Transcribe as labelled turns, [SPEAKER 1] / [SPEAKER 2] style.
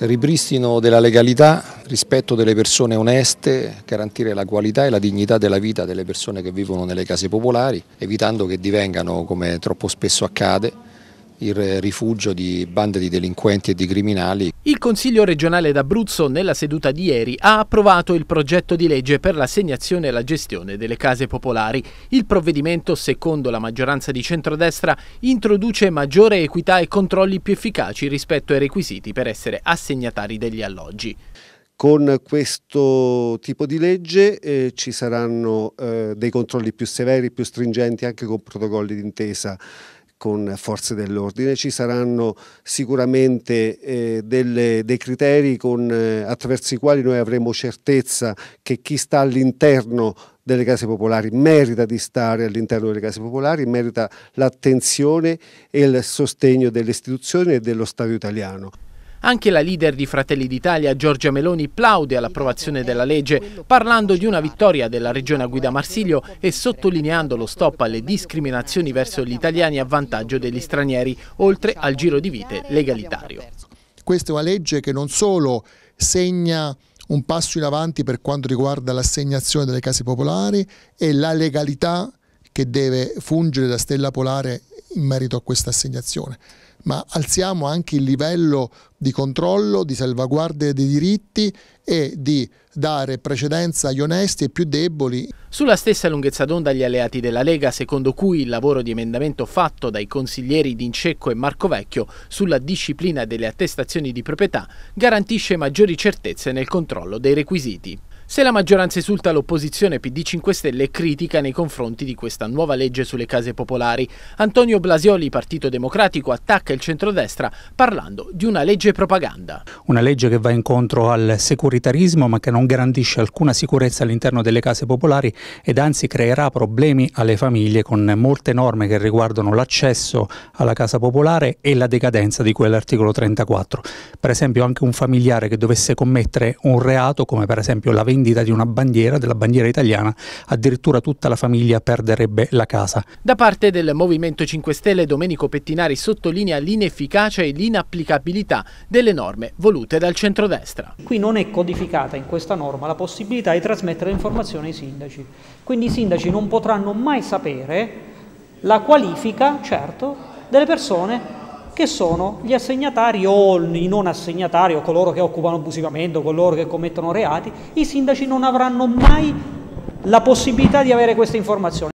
[SPEAKER 1] Ripristino della legalità, rispetto delle persone oneste, garantire la qualità e la dignità della vita delle persone che vivono nelle case popolari, evitando che divengano, come troppo spesso accade, il rifugio di bande di delinquenti e di criminali.
[SPEAKER 2] Il Consiglio regionale d'Abruzzo nella seduta di ieri ha approvato il progetto di legge per l'assegnazione e la gestione delle case popolari. Il provvedimento, secondo la maggioranza di centrodestra, introduce maggiore equità e controlli più efficaci rispetto ai requisiti per essere assegnatari degli alloggi.
[SPEAKER 3] Con questo tipo di legge eh, ci saranno eh, dei controlli più severi, più stringenti anche con protocolli d'intesa con forze dell'ordine, ci saranno sicuramente eh, delle, dei criteri con, eh, attraverso i quali noi avremo certezza che chi sta all'interno delle case popolari merita di stare all'interno delle case popolari, merita l'attenzione e il sostegno delle istituzioni e dello Stato italiano.
[SPEAKER 2] Anche la leader di Fratelli d'Italia, Giorgia Meloni, plaude all'approvazione della legge, parlando di una vittoria della regione a guida Marsiglio e sottolineando lo stop alle discriminazioni verso gli italiani a vantaggio degli stranieri, oltre al giro di vite legalitario.
[SPEAKER 4] Questa è una legge che non solo segna un passo in avanti per quanto riguarda l'assegnazione delle case popolari e la legalità che deve fungere da stella polare in merito a questa assegnazione, ma alziamo anche il livello di controllo, di salvaguardia dei diritti e di dare precedenza agli onesti e più deboli.
[SPEAKER 2] Sulla stessa lunghezza d'onda gli alleati della Lega, secondo cui il lavoro di emendamento fatto dai consiglieri D'Incecco e Marco Vecchio sulla disciplina delle attestazioni di proprietà garantisce maggiori certezze nel controllo dei requisiti. Se la maggioranza esulta l'opposizione PD 5 Stelle è critica nei confronti di questa nuova legge sulle case popolari. Antonio Blasioli, Partito Democratico, attacca il centrodestra parlando di una legge propaganda.
[SPEAKER 5] Una legge che va incontro al securitarismo ma che non garantisce alcuna sicurezza all'interno delle case popolari ed anzi creerà problemi alle famiglie con molte norme che riguardano l'accesso alla casa popolare e la decadenza di quell'articolo 34. Per esempio anche un familiare che dovesse commettere un reato come per esempio la vendita vendita di una bandiera, della bandiera italiana, addirittura tutta la famiglia perderebbe la casa.
[SPEAKER 2] Da parte del Movimento 5 Stelle Domenico Pettinari sottolinea l'inefficacia e l'inapplicabilità delle norme volute dal centrodestra.
[SPEAKER 6] Qui non è codificata in questa norma la possibilità di trasmettere informazioni ai sindaci, quindi i sindaci non potranno mai sapere la qualifica, certo, delle persone che sono gli assegnatari o i non assegnatari o coloro che occupano abusivamente o coloro che commettono reati, i sindaci non avranno mai la possibilità di avere queste informazioni.